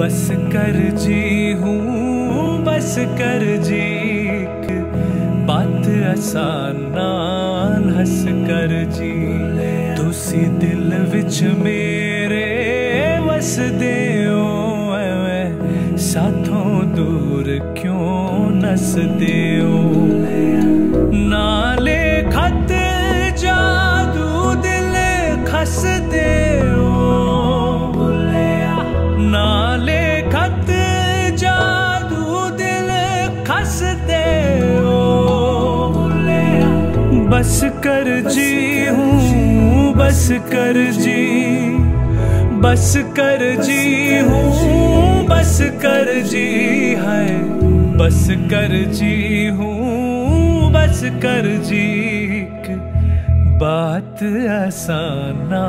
बस कर जी हूँ बस कर जी बात आसान नाल हस कर जी तुसी दिल विच मेरे वसदे हो एवें साथों दूर क्यों नसदे खसदे हो बस कर जी हूँ, बस कर जी। बस कर जी हूँ, बस कर जी है। बस कर जी हूँ, बस कर जी। बात आसाना